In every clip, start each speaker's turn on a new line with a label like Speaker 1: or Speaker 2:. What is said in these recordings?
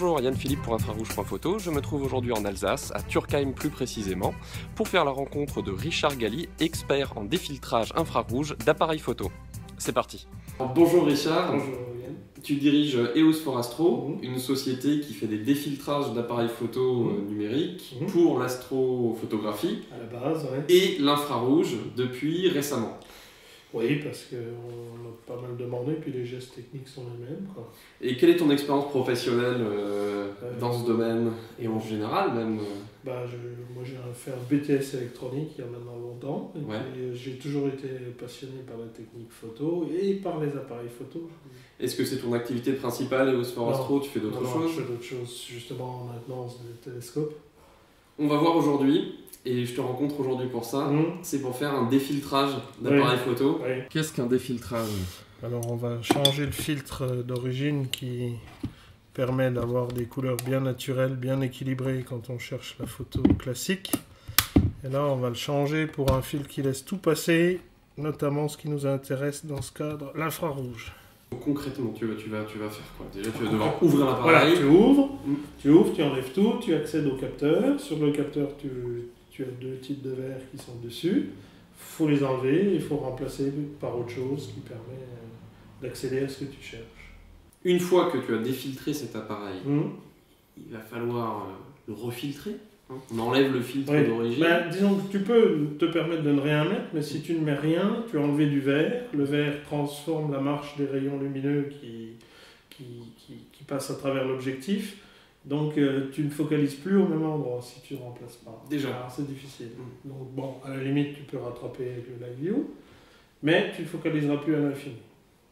Speaker 1: Bonjour, Yann Philippe pour infrarouge.photo. Je me trouve aujourd'hui en Alsace, à Turkheim plus précisément, pour faire la rencontre de Richard Galli, expert en défiltrage infrarouge d'appareils photo. C'est parti. Bonjour Richard.
Speaker 2: Bonjour Yann.
Speaker 1: Tu diriges EOS for Astro,
Speaker 2: Mhm.
Speaker 1: une société qui fait des défiltrages d'appareils photo euh, numériques
Speaker 2: Mhm.
Speaker 1: pour l'astrophotographie
Speaker 2: À la base, ouais.
Speaker 1: et l'infrarouge depuis récemment.
Speaker 2: Oui, parce qu'on a pas mal demandé, puis les gestes techniques sont les mêmes. Quoi.
Speaker 1: Et quelle est ton expérience professionnelle euh,
Speaker 2: Euh,
Speaker 1: dans ce domaine et en général même euh,
Speaker 2: Bah, je, moi, j'ai fait un BTS électronique il y a maintenant longtemps. Et
Speaker 1: Ouais.
Speaker 2: j'ai toujours été passionné par la technique photo et par les appareils photo.
Speaker 1: Est-ce que c'est ton activité principale EOS for
Speaker 2: Non.
Speaker 1: Astro Tu fais d'autres choses
Speaker 2: Je fais d'autres choses, justement en maintenance des télescopes.
Speaker 1: On va voir aujourd'hui, et je te rencontre aujourd'hui pour ça,
Speaker 2: Mhm.
Speaker 1: c'est pour faire un défiltrage d'appareils photo. Qu'est-ce qu'un défiltrage?
Speaker 2: Alors on va changer le filtre d'origine qui permet d'avoir des couleurs bien naturelles, bien équilibrées quand on cherche la photo classique. Et là on va le changer pour un filtre qui laisse tout passer, notamment ce qui nous intéresse dans ce cadre, l'infrarouge.
Speaker 1: Concrètement, tu vas, tu, vas, tu vas faire quoi Déjà, tu vas devoir ouvrir
Speaker 2: Voilà,
Speaker 1: l'appareil.
Speaker 2: tu ouvres,
Speaker 1: Mm.
Speaker 2: tu ouvres, tu enlèves tout, tu accèdes au capteur. Sur le capteur, tu, tu as deux types de verres qui sont dessus. Il faut les enlever, il faut remplacer par autre chose qui permet euh, d'accéder à ce que tu cherches.
Speaker 1: Une fois que tu as défiltré cet appareil,
Speaker 2: Mm.
Speaker 1: il va falloir euh, le refiltrer. On enlève le filtre
Speaker 2: Oui.
Speaker 1: d'origine.
Speaker 2: Ben, disons que tu peux te permettre de ne rien mettre, mais si tu ne mets rien, tu as enlevé du verre. Le verre transforme la marche des rayons lumineux qui, qui, qui, qui passent à travers l'objectif. Donc euh, tu ne focalises plus au même endroit si tu ne remplaces pas.
Speaker 1: Déjà.
Speaker 2: Alors, c'est difficile.
Speaker 1: Mm.
Speaker 2: Donc bon, à la limite, tu peux rattraper le live view, mais tu ne focaliseras plus à l'infini.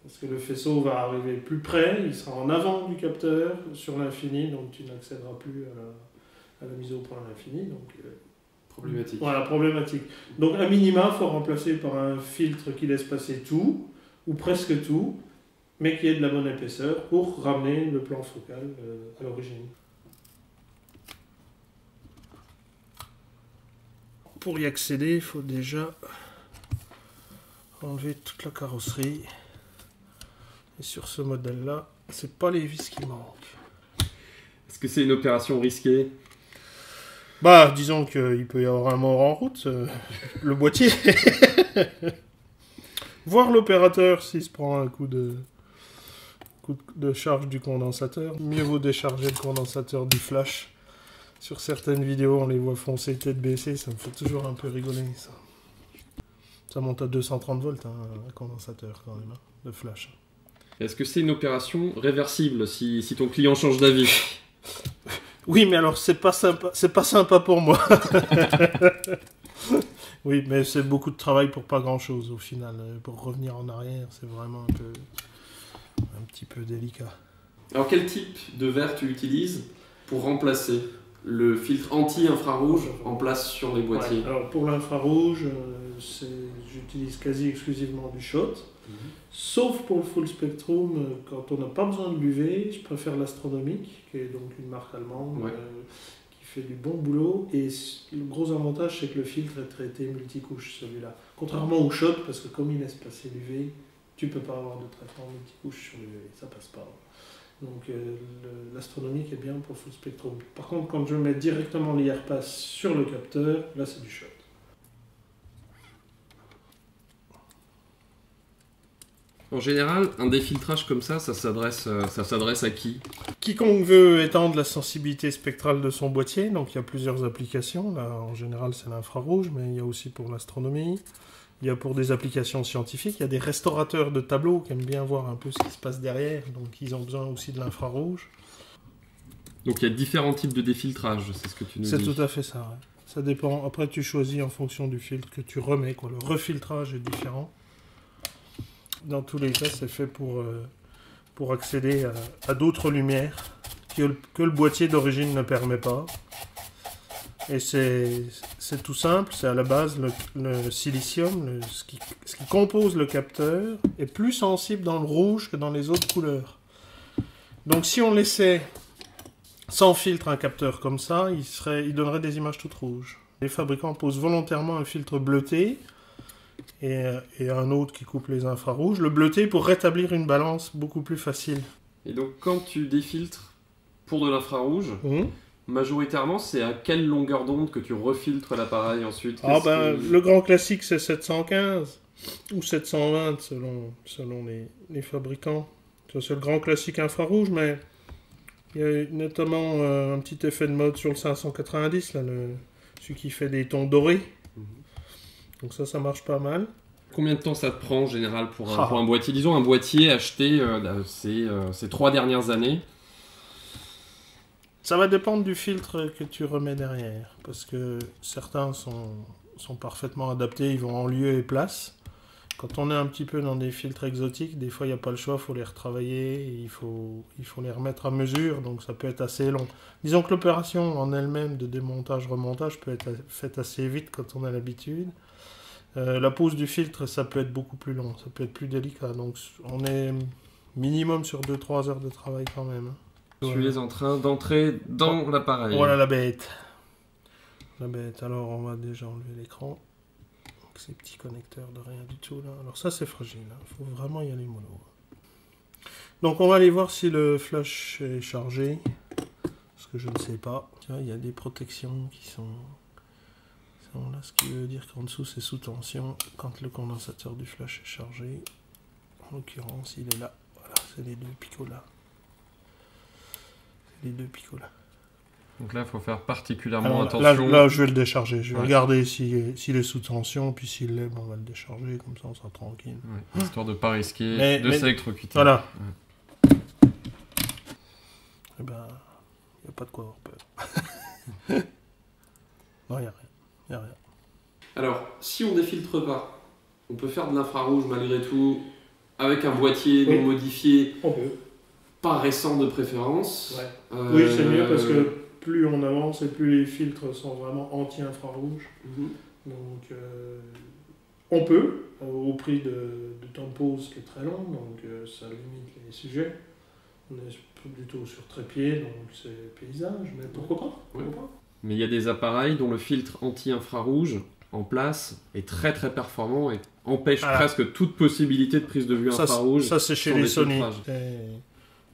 Speaker 2: Parce que le faisceau va arriver plus près, il sera en avant du capteur sur l'infini, donc tu n'accéderas plus à la, à la mise au point à l'infini. Donc, euh,
Speaker 1: Problématique.
Speaker 2: voilà, problématique. Donc, à minima, il faut remplacer par un filtre qui laisse passer tout, ou presque tout, mais qui ait de la bonne épaisseur pour ramener le plan focal euh, à l'origine. Pour y accéder, il faut déjà enlever toute la carrosserie. Et sur ce modèle-là, c'est pas les vis qui manquent.
Speaker 1: Est-ce que c'est une opération risquée?
Speaker 2: Bah, disons qu'il peut y avoir un mort en route, euh, le boîtier. Voir l'opérateur s'il se prend un coup de, coup de charge du condensateur. Mieux vaut décharger le condensateur du flash. Sur certaines vidéos, on les voit foncer tête baissée, ça me fait toujours un peu rigoler, ça. Ça monte à 230 volts, hein, un condensateur quand même, hein, de flash.
Speaker 1: Est-ce que c'est une opération réversible si, si ton client change d'avis?
Speaker 2: Oui, mais alors c'est pas sympa, c'est pas sympa pour moi. oui, mais c'est beaucoup de travail pour pas grand chose au final. Euh, Pour revenir en arrière, c'est vraiment un peu, un petit peu délicat.
Speaker 1: Alors quel type de verre tu utilises pour remplacer le filtre anti-infrarouge en place sur les boîtiers
Speaker 2: Ouais, alors pour l'infrarouge, euh, j'utilise quasi exclusivement du shot. Sauf pour le full spectrum, euh, quand on n'a pas besoin de l'UV, je préfère l'astronomique, qui est donc une marque allemande
Speaker 1: Ouais.
Speaker 2: euh, qui fait du bon boulot. Et le gros avantage, c'est que le filtre est traité multicouche, celui-là. Contrairement au shot, parce que comme il laisse passer l'UV, tu peux pas avoir de traitement multicouche sur l'UV, ça passe pas. Donc euh, l'astronomique est bien pour le full spectrum. Par contre, quand je mets directement l'IRPAS sur le capteur, là c'est du shot.
Speaker 1: En général, un défiltrage comme ça, ça s'adresse, euh, ça s'adresse à qui?
Speaker 2: Quiconque veut étendre la sensibilité spectrale de son boîtier, donc il y a plusieurs applications. Là, en général, c'est l'infrarouge, mais il y a aussi pour l'astronomie. Il y a pour des applications scientifiques. Il y a des restaurateurs de tableaux qui aiment bien voir un peu ce qui se passe derrière, donc ils ont besoin aussi de l'infrarouge.
Speaker 1: Donc il y a différents types de défiltrage, c'est ce que tu nous
Speaker 2: C'est
Speaker 1: dis.
Speaker 2: tout à fait ça. ouais. Ça dépend. Après, tu choisis en fonction du filtre que tu remets. Quoi. Le refiltrage est différent. Dans tous les cas, c'est fait pour, euh, pour accéder à, d'autres lumières que le, boîtier d'origine ne permet pas. Et c'est tout simple. C'est à la base le, silicium, le- ce, qui, ce qui compose le capteur, est plus sensible dans le rouge que dans les autres couleurs. Donc si on laissait sans filtre un capteur comme ça, il, serait, il donnerait des images toutes rouges. Les fabricants posent volontairement un filtre bleuté et, euh, et un autre qui coupe les infrarouges. Le bleuté pour rétablir une balance beaucoup plus facile.
Speaker 1: Et donc quand tu défiltres pour de l'infrarouge,
Speaker 2: Hum.
Speaker 1: majoritairement, c'est à quelle longueur d'onde que tu refiltres l'appareil ensuite?
Speaker 2: Ah ben,
Speaker 1: que-
Speaker 2: le grand classique c'est 715 ou 720 selon, selon les, les fabricants. C'est le grand classique infrarouge, mais il y a notamment euh, un petit effet de mode sur le 590, là, le, celui qui fait des tons dorés. Donc ça, ça marche pas mal.
Speaker 1: Combien de temps ça te prend en général pour un,
Speaker 2: Ah.
Speaker 1: pour un boîtier? Disons un boîtier acheté euh, ces, euh, ces trois dernières années.
Speaker 2: Ça va dépendre du filtre que tu remets derrière, parce que certains sont, sont parfaitement adaptés, ils vont en lieu et place. Quand on est un petit peu dans des filtres exotiques, des fois il n'y a pas le choix, il faut les retravailler, et il faut, il faut les remettre à mesure, donc ça peut être assez long. Disons que l'opération en elle-même de démontage-remontage peut être faite assez vite quand on a l'habitude. Euh, la pose du filtre, ça peut être beaucoup plus long, ça peut être plus délicat, donc on est minimum sur 2-3 heures de travail quand même. hein.
Speaker 1: Tu es en train d'entrer dans l'appareil.
Speaker 2: Voilà la bête. La bête. Alors on va déjà enlever l'écran. Donc, Ces petits connecteurs de rien du tout là. Alors ça c'est fragile. Il faut vraiment y aller mollo. Donc on va aller voir si le flash est chargé. Parce que je ne sais pas. Il y a des protections qui sont, là. Ce qui veut dire qu'en dessous c'est sous tension quand le condensateur du flash est chargé. En l'occurrence il est là. Voilà, c'est les deux picots là. C'est les deux picots là.
Speaker 1: Donc là, il faut faire particulièrement
Speaker 2: Alors, là,
Speaker 1: attention.
Speaker 2: là, je vais le décharger. Je vais
Speaker 1: Ouais.
Speaker 2: regarder si- s'il est sous tension, puis s'il l'est, ben, on va le décharger, comme ça on sera tranquille.
Speaker 1: Ouais, histoire de pas risquer
Speaker 2: Mais-
Speaker 1: de s'électrocuter.
Speaker 2: Voilà. Eh ben, il n'y a pas de quoi avoir peur. non, il n'y a rien. Y a rien.
Speaker 1: Alors, si on défiltre pas, on peut faire de l'infrarouge malgré tout, avec un boîtier non modifié,
Speaker 2: On peut.
Speaker 1: pas récent de préférence. Euh,
Speaker 2: Oui, c'est mieux parce que plus on avance et plus les filtres sont vraiment anti-infrarouge.
Speaker 1: Mhm.
Speaker 2: Donc, euh, on peut, euh, au prix de, de temps de pause qui est très long, donc euh, ça limite les sujets. On est plutôt sur trépied, donc c'est paysage, mais pourquoi pas, pourquoi pas?
Speaker 1: Mais il y a des appareils dont le filtre anti-infrarouge en place est très très performant et empêche presque toute possibilité de prise de vue
Speaker 2: Ça,
Speaker 1: infrarouge.
Speaker 2: ça, c'est chez les Sony.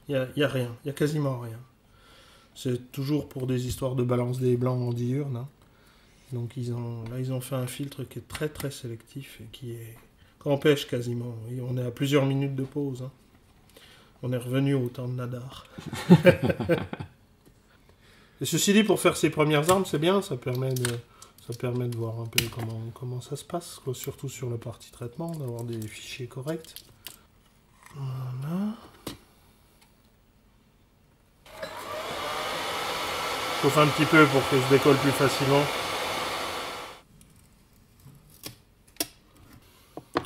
Speaker 2: Il n'y a, rien, il y a quasiment rien. C'est toujours pour des histoires de balance des blancs en diurne. hein. Donc ils ont, là, ils ont fait un filtre qui est très très sélectif et qui est empêche quasiment. Et on est à plusieurs minutes de pause. hein. On est revenu au temps de Nadar. et ceci dit, pour faire ses premières armes, c'est bien. Ça permet de, voir un peu comment, ça se passe, surtout sur la partie traitement, d'avoir des fichiers corrects. Voilà. Chauffe un petit peu pour que je décolle plus facilement.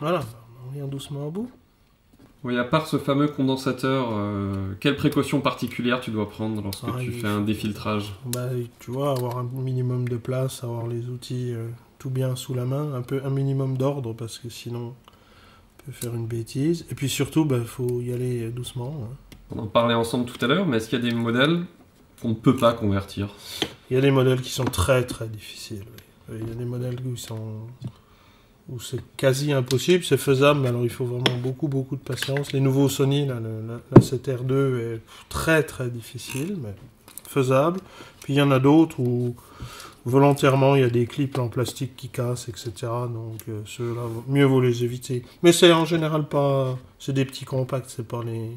Speaker 2: Voilà, on vient doucement au bout.
Speaker 1: Oui, à part ce fameux condensateur, euh, quelles précautions particulières tu dois prendre lorsque
Speaker 2: Ah,
Speaker 1: tu fais un défiltrage?
Speaker 2: Bah, tu vois, avoir un minimum de place, avoir les outils euh, tout bien sous la main, un peu un minimum d'ordre parce que sinon on peut faire une bêtise. Et puis surtout, il faut y aller doucement. hein.
Speaker 1: On en parlait ensemble tout à l'heure, mais est-ce qu'il y a des modèles qu'on ne peut pas convertir?
Speaker 2: Il y a des modèles qui sont très très difficiles. oui. Il y a des modèles où, ils sont... où c'est quasi impossible, c'est faisable, mais alors il faut vraiment beaucoup beaucoup de patience. Les nouveaux Sony, là, la, la 7R2 est très très difficile, mais faisable. Puis il y en a d'autres où volontairement il y a des clips en plastique qui cassent, etc. Donc euh, ceux-là, mieux vaut les éviter. Mais c'est en général pas. C'est des petits compacts, c'est pas les.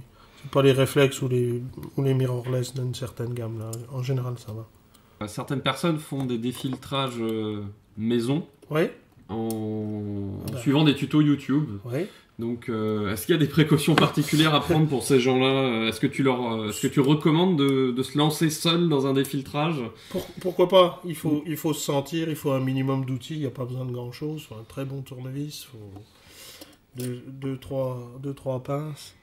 Speaker 2: Pas les réflexes ou les, ou les mirrorless d'une certaine gamme. Là. En général, ça va.
Speaker 1: Certaines personnes font des défiltrages euh, maison
Speaker 2: Oui,
Speaker 1: en
Speaker 2: bah.
Speaker 1: suivant des tutos YouTube.
Speaker 2: oui.
Speaker 1: Donc, euh, est-ce qu'il y a des précautions particulières à prendre pour ces gens-là? Est-ce que tu leur, euh, est-ce que tu recommandes de, de se lancer seul dans un défiltrage?
Speaker 2: Pour- pourquoi pas? Il faut, il faut se sentir, il faut un minimum d'outils, il n'y a pas besoin de grand chose. Il faut un très bon tournevis, il faut deux, deux, trois, deux, trois pinces.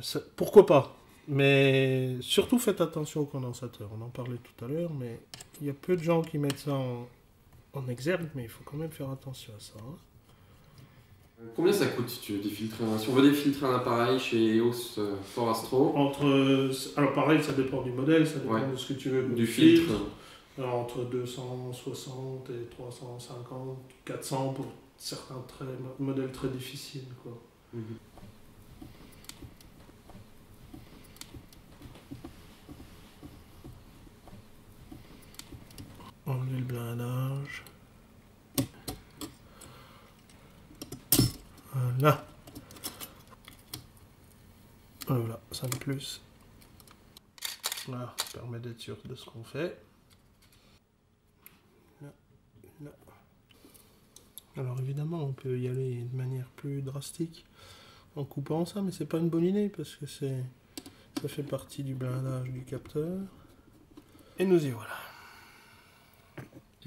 Speaker 2: Ça- pourquoi pas? Mais surtout faites attention au condensateur. On en parlait tout à l'heure, mais il y a peu de gens qui mettent ça en, en exergue, mais il faut quand même faire attention à ça. hein.
Speaker 1: Combien ça coûte si tu veux défiltrer un... Si on veut défiltrer un appareil chez EOS euh, Fort Astro,
Speaker 2: Entre, alors pareil, ça dépend du modèle, ça dépend
Speaker 1: Ouais.
Speaker 2: de ce que tu veux.
Speaker 1: du filtre,
Speaker 2: Alors, entre 260 et 350, 400 pour certains très, modèles très difficiles. Quoi. enlever blindage. Voilà. Voilà, 5 plus. Ça permet d'être sûr de ce qu'on fait. Alors évidemment, on peut y aller de manière plus drastique en coupant ça, mais c'est pas une bonne idée parce que c'est ça fait partie du blindage du capteur. Et nous y voilà.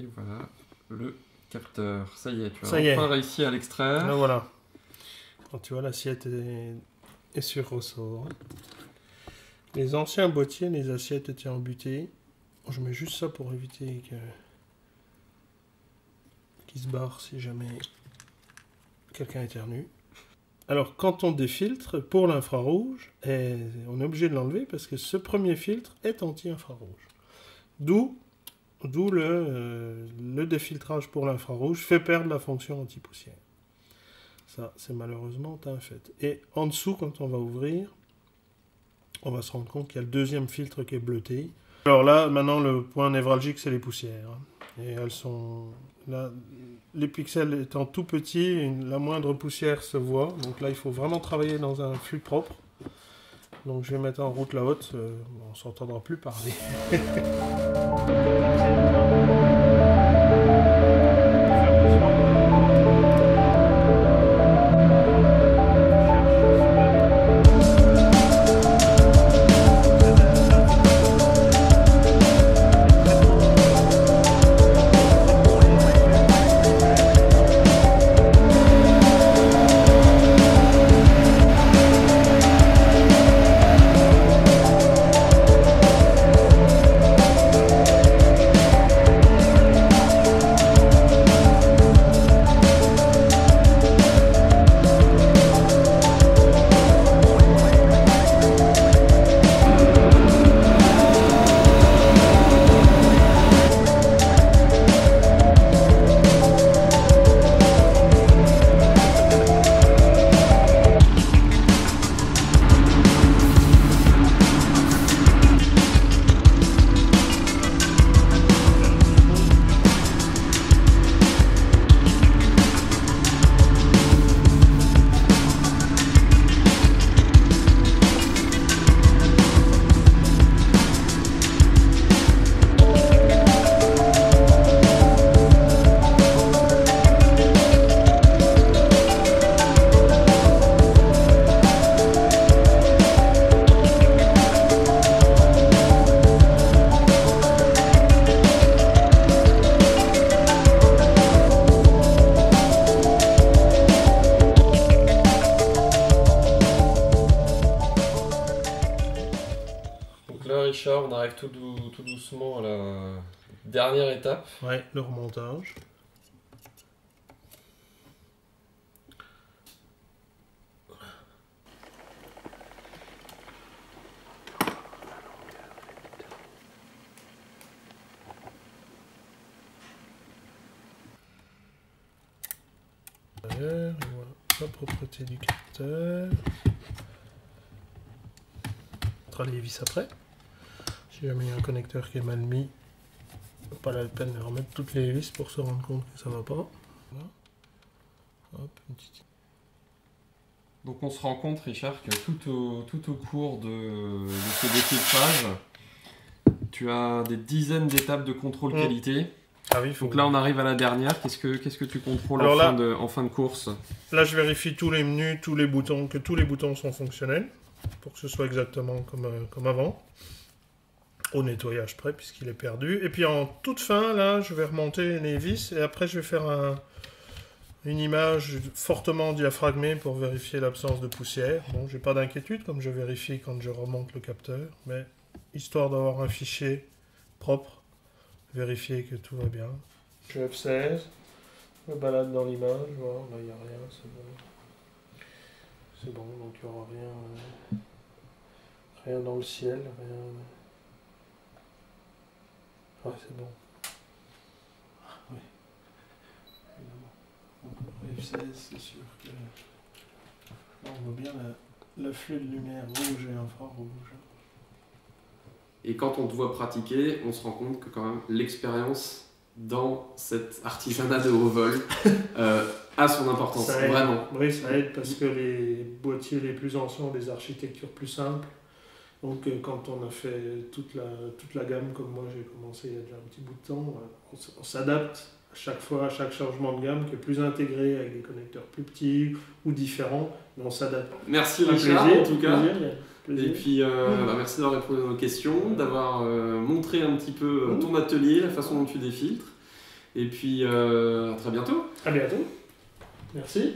Speaker 1: Et voilà le capteur. Ça y est, tu as enfin réussi à l'extraire.
Speaker 2: voilà. tu vois, l'assiette est, est, sur ressort. Les anciens boîtiers, les assiettes étaient embutées. Je mets juste ça pour éviter que qui se barre si jamais quelqu'un éternue. Alors, quand on défiltre, pour l'infrarouge, on est obligé de l'enlever parce que ce premier filtre est anti-infrarouge. D'où d'où le, euh, le défiltrage pour l'infrarouge fait perdre la fonction anti-poussière. Ça, c'est malheureusement un fait. Et en dessous, quand on va ouvrir, on va se rendre compte qu'il y a le deuxième filtre qui est bleuté. Alors là, maintenant, le point névralgique, c'est les poussières. Et elles sont les pixels étant tout petits, la moindre poussière se voit. Donc là, il faut vraiment travailler dans un flux propre. Donc je vais mettre en route la haute. Euh, on s'entendra plus parler.
Speaker 1: à la dernière étape.
Speaker 2: Ouais, le remontage. Voilà, la propreté du capteur. On les vis après. Si jamais il y a un connecteur qui est mal mis, pas la peine de remettre toutes les vis pour se rendre compte que ça va pas.
Speaker 1: Donc on se rend compte, Richard, que tout au, tout au cours de, ce défiltrage, tu as des dizaines d'étapes de contrôle mm. qualité. Ah oui, Donc là, on arrive à la dernière. Qu'est-ce que, qu'est-ce que tu contrôles en, fin de, en fin de course?
Speaker 2: Là, je vérifie tous les menus, tous les boutons, que tous les boutons sont fonctionnels pour que ce soit exactement comme, euh, comme avant au nettoyage près puisqu'il est perdu. Et puis en toute fin, là, je vais remonter les vis et après je vais faire un, une image fortement diaphragmée pour vérifier l'absence de poussière. Bon, j'ai pas d'inquiétude comme je vérifie quand je remonte le capteur, mais histoire d'avoir un fichier propre, vérifier que tout va bien. Je F16, je balade dans l'image, voilà, là il n'y a rien, c'est bon. C'est bon, donc il n'y aura rien, euh, rien dans le ciel, rien... Ouais, c'est bon. Oui. Évidemment. F16, c'est sûr que. Là, on voit bien le flux de lumière rouge et infrarouge.
Speaker 1: Et quand on te voit pratiquer, on se rend compte que quand même l'expérience dans cet artisanat de haut vol euh, a son importance,
Speaker 2: Ça aide.
Speaker 1: vraiment.
Speaker 2: Oui, ça aide parce que les boîtiers les plus anciens ont des architectures plus simples. Donc euh, quand on a fait toute la, toute la gamme, comme moi j'ai commencé il y a déjà un petit bout de temps, euh, on s'adapte à chaque fois, à chaque changement de gamme qui est plus intégré avec des connecteurs plus petits ou différents, mais on s'adapte.
Speaker 1: Merci Richard,
Speaker 2: plaisir,
Speaker 1: en tout cas.
Speaker 2: plaisir, plaisir.
Speaker 1: Et puis, euh,
Speaker 2: Mm.
Speaker 1: bah, merci d'avoir répondu à nos questions, d'avoir euh, montré un petit peu
Speaker 2: Mm.
Speaker 1: ton atelier, la façon dont tu défiltres. Et puis, euh, à très bientôt.
Speaker 2: À bientôt. Merci.